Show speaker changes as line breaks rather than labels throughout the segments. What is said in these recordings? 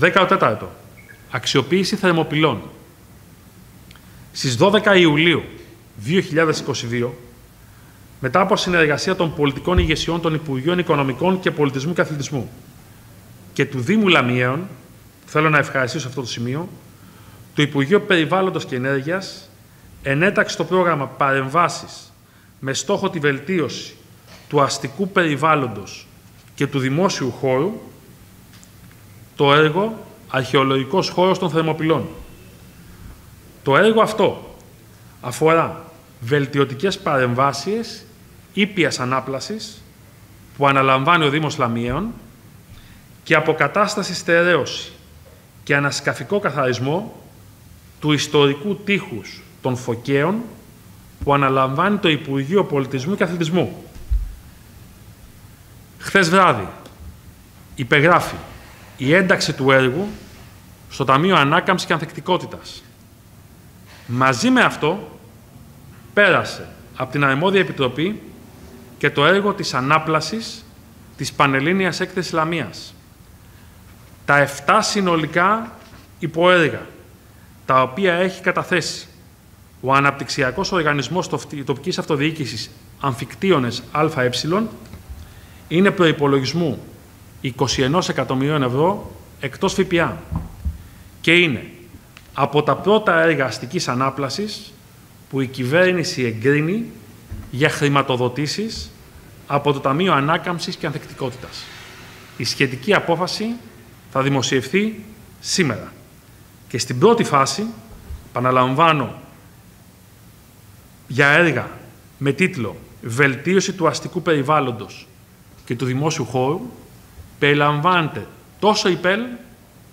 14. Αξιοποίηση θερμοπυλών. Στις 12 Ιουλίου 2022, μετά από συνεργασία των πολιτικών ηγεσιών των Υπουργείων Οικονομικών και Πολιτισμού και Αθλητισμού και του Δήμου Λαμιαίων, θέλω να ευχαριστήσω αυτό το σημείο, το Υπουργείο Περιβάλλοντος και Ενέργειας ενέταξε το πρόγραμμα παρεμβάσεις με στόχο τη βελτίωση του αστικού περιβάλλοντος και του δημόσιου χώρου το έργο «Αρχαιολογικός χώρος των Θερμοπυλών». Το έργο αυτό αφορά βελτιωτικές παρεμβάσεις ήπιας ανάπλασης που αναλαμβάνει ο Δήμος Λαμίων και αποκατάσταση στερέωση και ανασκαφικό καθαρισμό του ιστορικού τείχους των Φωκαίων που αναλαμβάνει το Υπουργείο Πολιτισμού και Αθλητισμού. Χθες βράδυ υπεγράφει η ένταξη του έργου στο Ταμείο Ανάκαμψης και Ανθεκτικότητας. Μαζί με αυτό πέρασε από την Αρμόδια Επιτροπή και το έργο της ανάπλασης της Πανελλήνιας Έκθεσης Λαμίας. Τα 7 συνολικά υποέργα, τα οποία έχει καταθέσει ο Αναπτυξιακός Οργανισμός Τοπικής Αυτοδιοίκησης Αμφικτίωνες ΑΕ, είναι προϋπολογισμού 21 εκατομμυρίων ευρώ εκτός ΦΠΑ και είναι από τα πρώτα έργα αστικής ανάπλασης που η κυβέρνηση εγκρίνει για χρηματοδοτήσεις από το Ταμείο Ανάκαμψης και Ανθεκτικότητας. Η σχετική απόφαση θα δημοσιευθεί σήμερα. Και στην πρώτη φάση, επαναλαμβάνω, για έργα με τίτλο «Βελτίωση του αστικού περιβάλλοντος και του δημόσιου χώρου» περιλαμβάνεται τόσο η ΠΕΛ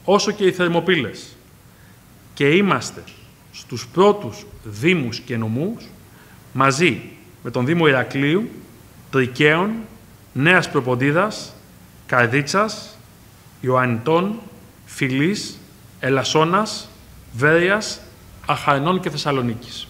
όσο και οι θερμοπύλες. Και είμαστε στους πρώτους δήμους και νομούς μαζί με τον Δήμο Ηρακλείου, Τρικαίων, Νέας Προποντίδας, Καρδίτσας, Ιωαννητών, Φιλής, Ελασσόνας, Βέρειας, Αχαρνών και Θεσσαλονίκης.